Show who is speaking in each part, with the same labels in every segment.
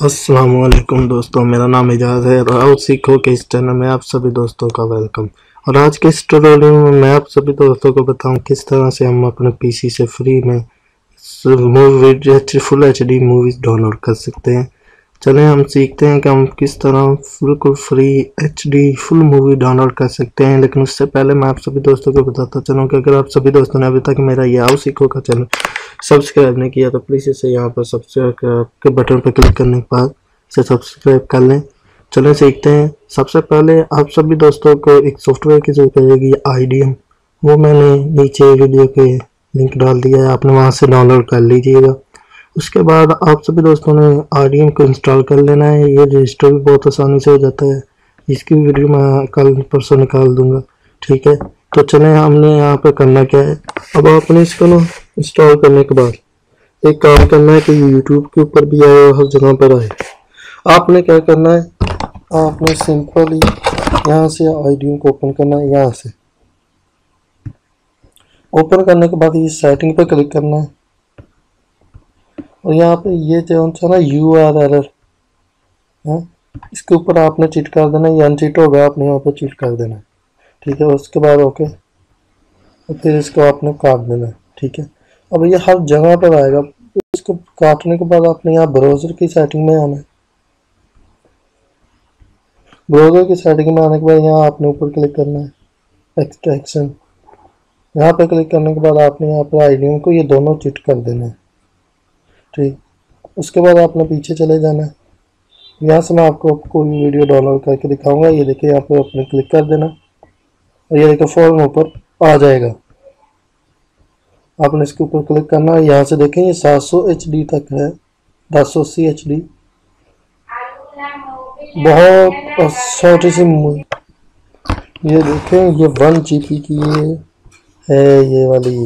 Speaker 1: असलकुम दोस्तों, मेरा नाम एजाज है राव सीखो के इस चैनल में आप सभी दोस्तों का वेलकम और आज के इस ट्यूटोरियल में मैं आप सभी दोस्तों को बताऊँ किस तरह से हम अपने पीसी से फ्री में movie full H movies download कर सकते हैं। चलें, हम सीखते हैं कि हम किस तरह बिल्कुल free H D full movie download कर सकते हैं। लेकिन उससे पहले मैं आप सभी दोस्तों को बताता चलूँ कि अगर आप सभी दोस्तों ने अभी तक मेरा यह आओ सीखो का चैनल सब्सक्राइब नहीं किया तो प्लीज़ इसे यहाँ पर सब्सक्राइब के बटन पर क्लिक करने के बाद इसे सब्सक्राइब कर लें। चलें, सीखते हैं। सबसे पहले आप सभी दोस्तों को एक सॉफ्टवेयर की ज़रूरत पड़ेगी आई वो मैंने नीचे वीडियो के लिंक डाल दिया है, आपने वहाँ से डाउनलोड कर लीजिएगा। उसके बाद आप सभी दोस्तों ने आर को इंस्टॉल कर लेना है। ये रजिस्टर भी बहुत आसानी से हो जाता है। इसकी भी वीडियो मैं कल परसों निकाल दूँगा। ठीक है? तो चलें, हमने यहाँ पे करना क्या है? अब आपने इसको ना इंस्टॉल करने के बाद एक काम करना है कि यूट्यूब के ऊपर भी आए और हर जगह पर आए। आपने क्या करना है? आपने सिंपली यहाँ से आई को ओपन करना है, यहाँ से। ओपन करने के बाद ये सेटिंग पर क्लिक करना है। और यहाँ पे ये जो सा ना यू आर एरर है? इसके ऊपर आपने चिट कर देना, ये अनचिट होगा, आपने यहाँ पे चिट कर देना। ठीक है, उसके बाद ओके और फिर इसको आपने काट देना है ठीक है? अब ये हर जगह पर आएगा, इसको काटने के बाद आपने यहाँ ब्राउज़र की सेटिंग में आना है। ब्राउज़र की सेटिंग में आने के बाद यहाँ आपने ऊपर क्लिक करना है एक्सट्रैक्शन यहाँ पे क्लिक करने के बाद आपने यहाँ पर आई को ये दोनों चिट कर देना है। ठीक उसके बाद आपने पीछे चले जाना है। यहाँ से मैं आपको कोई वीडियो डाउनलोड करके दिखाऊँगा। ये देखिए, यहाँ पर अपने क्लिक कर देना। और ये देखिए फ़ौरन ऊपर आ जाएगा। आपने इसके ऊपर क्लिक करना है। यहाँ से देखें, ये 700 सौ एच डी तक है। दस सौ अस्सी एच डी बहुत छोटी सी ये देखें, ये वन जी की है, ये वाली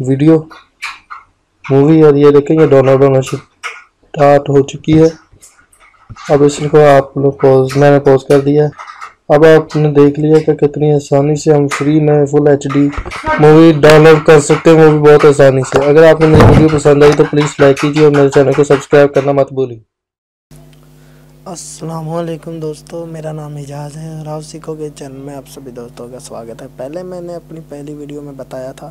Speaker 1: वीडियो। मूवी और ये देखेंगे डाउनलोड होना स्टार्ट हो चुकी है। अब इसको आप लोग पॉज मैंने पॉज कर दिया। अब आपने देख लिया कि कितनी आसानी से हम फ्री में full H D movie download कर सकते हैं। मूवी बहुत आसानी से। अगर आपको मेरी वीडियो पसंद आई तो प्लीज़ लाइक कीजिए और मेरे चैनल को सब्सक्राइब करना मत भूलिए।
Speaker 2: असलकुम दोस्तों, मेरा नाम एजाज़ है राव सीखोगे चैनल में आप सभी दोस्तों का स्वागत है। पहले मैंने अपनी पहली वीडियो में बताया था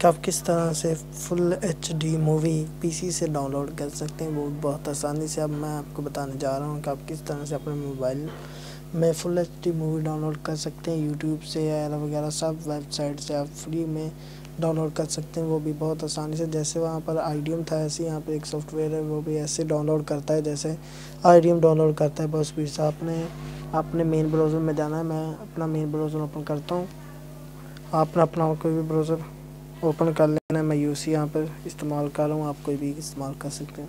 Speaker 2: कि आप किस तरह से full H D movie PC से डाउनलोड कर सकते हैं। वो बहुत आसानी से अब मैं आपको बताने जा रहा हूँ कि आप किस तरह से अपने मोबाइल में full H D movie download कर सकते हैं। यूट्यूब से या वगैरह सब वेबसाइट से आप फ्री में डाउनलोड कर सकते हैं, वो भी बहुत आसानी से। जैसे वहाँ पर आईडीएम था, ऐसे यहाँ पर एक सॉफ्टवेयर है, वो भी ऐसे डाउनलोड करता है, जैसे आईडीएम डाउनलोड करता है। बहुत स्पीड से आपने अपने मेन ब्राउज़र में जाना है, मैं अपना मेन ब्राउज़र ओपन करता हूँ। आपने अपना कोई भी ब्राउज़र ओपन कर लेना मैं यू सी यहाँ पर इस्तेमाल कर रहा हूँ, आप कोई भी इस्तेमाल कर सकते हैं।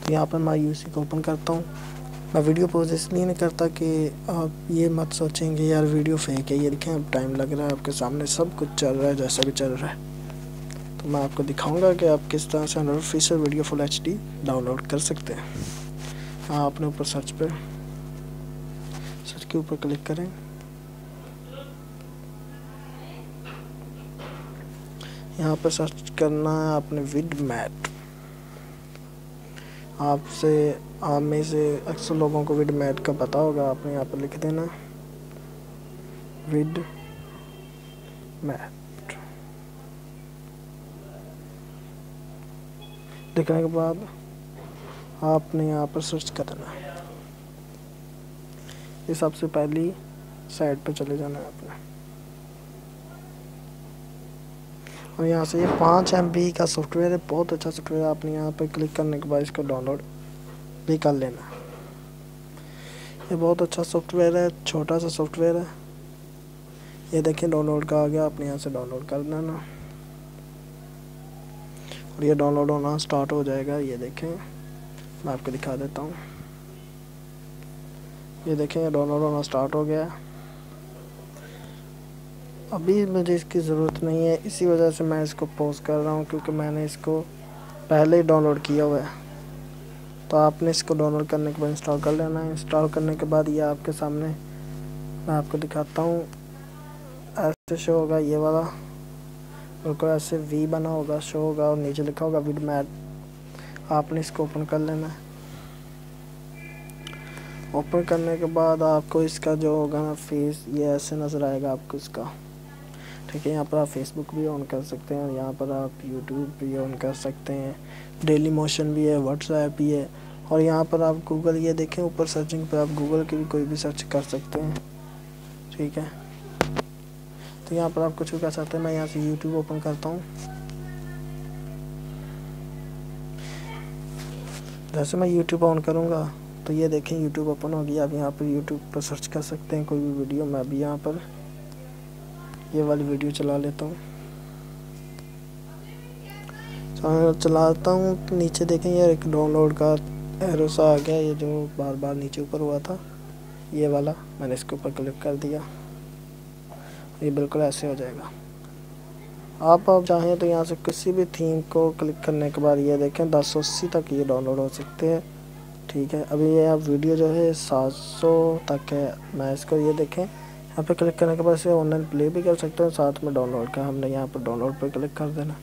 Speaker 2: तो यहाँ पर मैं यू सी को ओपन करता हूँ। मैं वीडियो पोज इसलिए नहीं करता कि आप ये मत सोचेंगे, यार वीडियो फेंक है, ये देखें, अब टाइम लग रहा है, आपके सामने सब कुछ चल रहा है, जैसा भी चल रहा है। तो मैं आपको दिखाऊँगा कि आप किस तरह से official video full HD download कर सकते हैं। हाँ आपने ऊपर सर्च पर सर्च के ऊपर क्लिक करें। यहाँ पर सर्च करना है आपने विद मैट आपसे, आप में से अक्सर लोगों को विड मैट का पता होगा, आपने यहाँ पर लिख देना। विड मैट लिखने के बाद आपने यहाँ पर सर्च करना ये सबसे पहली साइट पर चले जाना है आपने। और यहाँ से ये पाँच एम का सॉफ्टवेयर है, बहुत अच्छा सॉफ्टवेयर है। आपने यहाँ पर क्लिक करने के बाद इसको डाउनलोड भी कर लेना ये बहुत अच्छा सॉफ्टवेयर है, छोटा सा सॉफ्टवेयर है। ये देखें डाउनलोड का आ गया, आपने यहाँ से डाउनलोड कर देना और ये डाउनलोड होना स्टार्ट हो जाएगा, ये देखें, मैं आपको दिखा देता हूँ। ये देखें डाउनलोड होना स्टार्ट हो गया अभी मुझे इसकी ज़रूरत नहीं है, इसी वजह से मैं इसको पोज कर रहा हूँ क्योंकि मैंने इसको पहले ही डाउनलोड किया हुआ है। तो आपने इसको डाउनलोड करने के बाद इंस्टॉल कर लेना है। इंस्टॉल करने के बाद ये आपके सामने मैं आपको दिखाता हूँ। ऐसे शो होगा ये वाला। बिल्कुल ऐसे वी बना होगा शो होगा और नीचे लिखा होगा विद मैट आपने इसको ओपन कर लेना है। ओपन करने के बाद आपको इसका जो होगा ना फेस ये ऐसे नज़र आएगा आपको इसका। ठीक है, यहाँ पर आप फेसबुक भी ऑन कर सकते हैं और यहाँ पर आप यूट्यूब भी ऑन कर सकते हैं। डेली मोशन भी है व्हाट्सएप भी है और यहाँ पर आप गूगल ये देखें, ऊपर सर्चिंग पर आप गूगल की भी कोई भी सर्च कर सकते हैं। ठीक है? तो यहाँ पर आप कुछ भी कर सकते हैं, मैं यहाँ से यूट्यूब ओपन करता हूँ। जैसे मैं यूट्यूब ऑन करूँगा तो ये देखें यूट्यूब ओपन हो गया। आप यहाँ पर यूट्यूब पर सर्च कर सकते हैं कोई भी वीडियो मैं अभी यहाँ पर ये वाली वीडियो चला लेता हूँ। चलाता हूँ, नीचे देखें यार, एक डाउनलोड का एरो सा आ गया, ये जो बार बार नीचे ऊपर हुआ था, ये वाला, मैंने इसके ऊपर क्लिक कर दिया। ये बिल्कुल ऐसे हो जाएगा। आप आप चाहें तो यहाँ से किसी भी थीम को क्लिक करने के बाद ये देखें, दस सौ अस्सी तक ये डाउनलोड हो सकते हैं। ठीक है, अभी ये आप वीडियो जो है सात सौ तक है, मैं इसको ये देखें यहाँ पे क्लिक करने के बाद इसे ऑनलाइन प्ले भी कर सकते हैं, साथ में डाउनलोड का हमने यहाँ पर डाउनलोड पर क्लिक कर देना।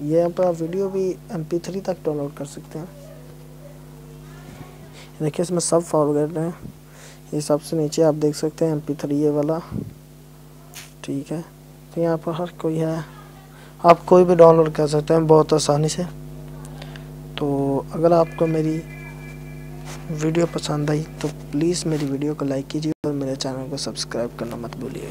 Speaker 2: ये यहाँ पर वीडियो भी एम तक डाउनलोड कर सकते हैं। देखिए इसमें सब फॉरवर्ड हैं। ये सबसे नीचे आप देख सकते हैं एम पी थ्री ये वाला। ठीक है। तो यहाँ पर हर कोई है। आप कोई भी डाउनलोड कर सकते हैं बहुत आसानी से। तो अगर आपको मेरी वीडियो पसंद आई तो प्लीज़ मेरी वीडियो को लाइक कीजिए। मेरे चैनल को सब्सक्राइब करना मत भूलिए।